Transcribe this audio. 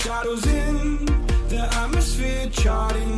shadows in the atmosphere, charting